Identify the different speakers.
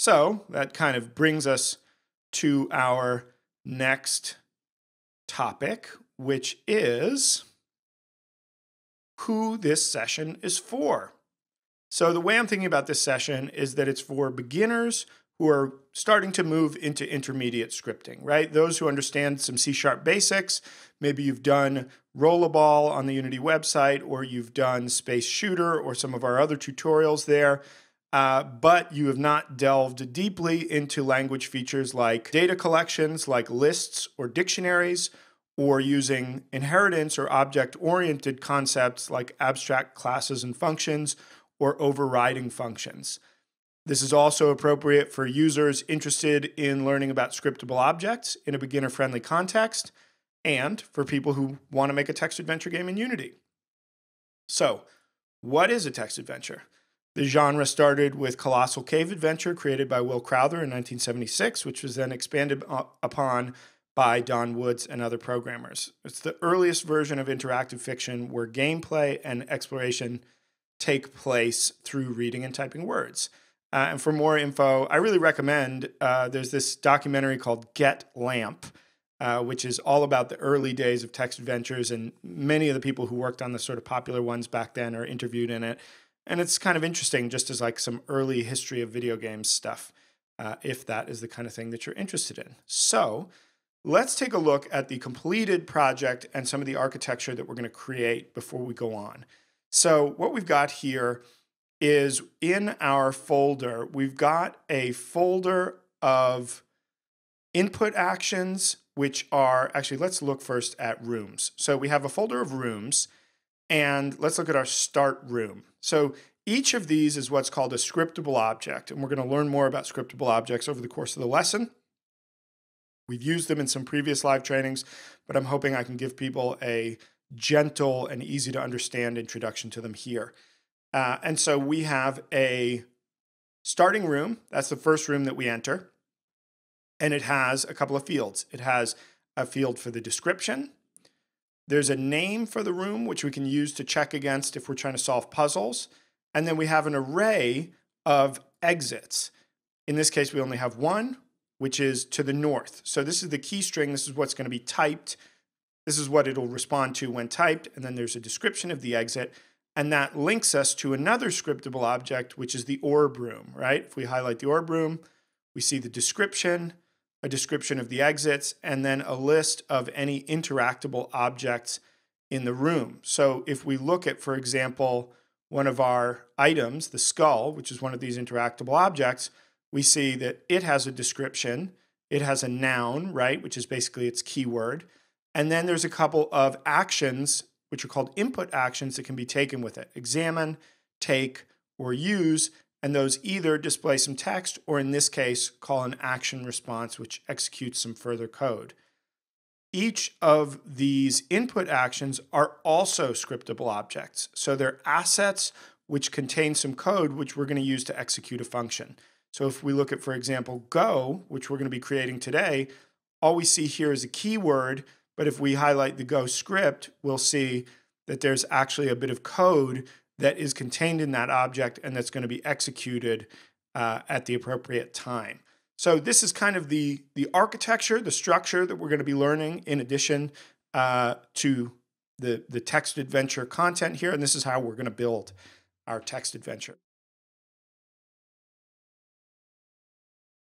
Speaker 1: So that kind of brings us to our next topic, which is who this session is for. So, the way I'm thinking about this session is that it's for beginners who are starting to move into intermediate scripting, right? Those who understand some C sharp basics. Maybe you've done Roll-a-Ball on the Unity website, or you've done Space Shooter, or some of our other tutorials there. Uh, but you have not delved deeply into language features like data collections, like lists or dictionaries, or using inheritance or object oriented concepts like abstract classes and functions or overriding functions. This is also appropriate for users interested in learning about scriptable objects in a beginner friendly context and for people who want to make a text adventure game in Unity. So, what is a text adventure? The genre started with Colossal Cave Adventure, created by Will Crowther in 1976, which was then expanded upon by Don Woods and other programmers. It's the earliest version of interactive fiction where gameplay and exploration take place through reading and typing words. Uh, and for more info, I really recommend uh, there's this documentary called Get Lamp, uh, which is all about the early days of text adventures. And many of the people who worked on the sort of popular ones back then are interviewed in it. And it's kind of interesting just as like some early history of video games stuff, uh, if that is the kind of thing that you're interested in. So, Let's take a look at the completed project and some of the architecture that we're going to create before we go on. So what we've got here is in our folder, we've got a folder of input actions, which are actually, let's look first at rooms. So we have a folder of rooms, and let's look at our start room. So each of these is what's called a scriptable object, and we're going to learn more about scriptable objects over the course of the lesson. We've used them in some previous live trainings, but I'm hoping I can give people a gentle and easy to understand introduction to them here. Uh, and so we have a starting room. That's the first room that we enter. And it has a couple of fields. It has a field for the description. There's a name for the room, which we can use to check against if we're trying to solve puzzles. And then we have an array of exits. In this case, we only have one which is to the north. So this is the key string. This is what's going to be typed. This is what it'll respond to when typed. And then there's a description of the exit. And that links us to another scriptable object, which is the orb room, right? If we highlight the orb room, we see the description, a description of the exits, and then a list of any interactable objects in the room. So if we look at, for example, one of our items, the skull, which is one of these interactable objects, we see that it has a description, it has a noun, right, which is basically its keyword. And then there's a couple of actions, which are called input actions that can be taken with it examine, take, or use. And those either display some text or, in this case, call an action response, which executes some further code. Each of these input actions are also scriptable objects. So they're assets which contain some code which we're going to use to execute a function. So if we look at, for example, Go, which we're going to be creating today, all we see here is a keyword. But if we highlight the Go script, we'll see that there's actually a bit of code that is contained in that object and that's going to be executed uh, at the appropriate time. So this is kind of the, the architecture, the structure that we're going to be learning in addition uh, to the, the text adventure content here. And this is how we're going to build our text adventure.